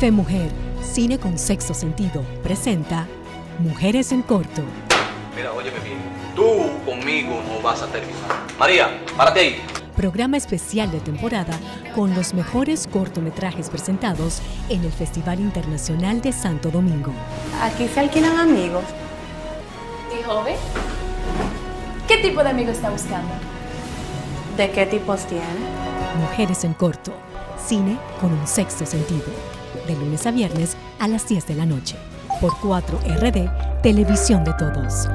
Fe Mujer, Cine con Sexo Sentido, presenta Mujeres en Corto. Mira, óyeme bien. Tú conmigo no vas a terminar. María, párate ahí. Programa especial de temporada con los mejores cortometrajes presentados en el Festival Internacional de Santo Domingo. Aquí se alquilan amigos. ¿Y joven? ¿Qué tipo de amigo está buscando? ¿De qué tipos tiene? Mujeres en Corto, Cine con un Sexto Sentido. De lunes a viernes a las 10 de la noche. Por 4RD, Televisión de Todos.